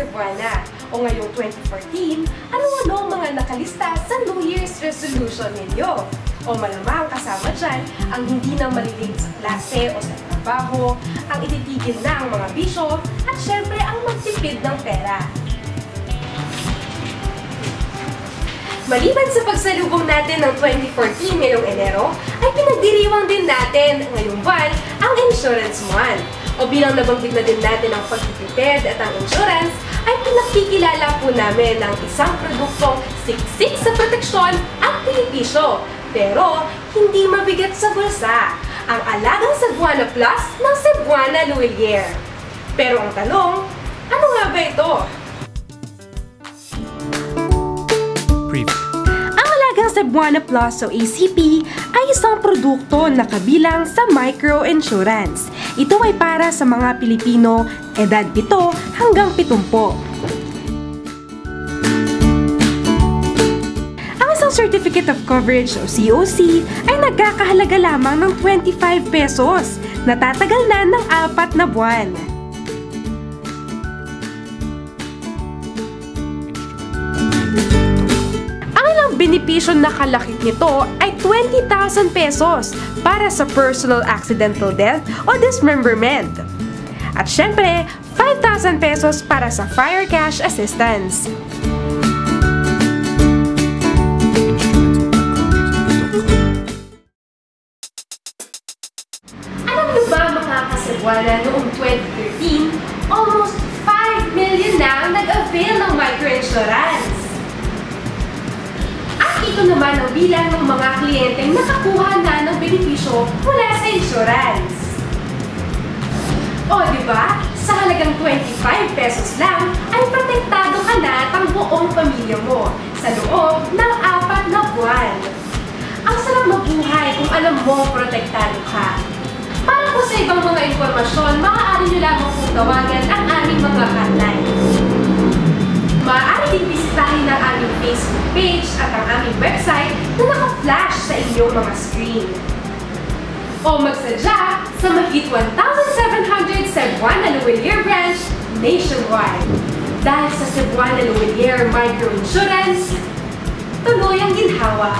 Cebuana. O ngayong 2014, ano-ano ang mga nakalista sa New Year's resolution ninyo? O malamang kasama dyan ang hindi na malilig sa klase o sa trabaho, ang ititigil na ang mga bisyo, at syempre ang magtipid ng pera. Maliban sa pagsalubong natin ng 2014 ngayong Enero, ay pinagdiriwang din natin ngayong buwan ang Insurance Month. O bilang nabanggit na din natin ang pagtitipid at ang insurance, ay pinakikilala po namin ng isang produktong siksik sa proteksyon at benepisyo, pero hindi mabigat sa bulsa. Ang alagang Cebuana Plus ng Cebuana Luwilier. Pero ang tanong, ano nga ba ito? Cebuana Plus o ACP ay isang produkto na kabilang sa microinsurance. Ito ay para sa mga Pilipino edad 7 hanggang 70. Ang Certificate of Coverage o COC ay nagkakahalaga lamang ng 25 pesos na tatagal na ng apat na buwan. Benepisyo na kalakip nito ay 20,000 pesos para sa personal accidental death o dismemberment. At syempre, 5,000 pesos para sa fire cash assistance. Kasagwana noong 2013, almost 5 million na ang nag-avail ng microinsurance. Ito naman ang bilang ng mga kliyenteng nakakuha na ng benepisyo mula sa insurance. O, di ba? Sa halagang 25 pesos lang, ay protektado ka na ang buong pamilya mo sa loob ng apat na buwan. Ang sarap mabuhay kung alam mo protektado ka. Para po sa ibang mga impormasyon, maaari nyo lamang pong tawagan ang Facebook page at ang aming website na naka-flash sa inyong mga screen. O magsadya sa mahigit 1,700 Cebuana Luwilier branch nationwide. Dahil sa Cebuana Luwilier Microinsurance, tuloy ang ginhawa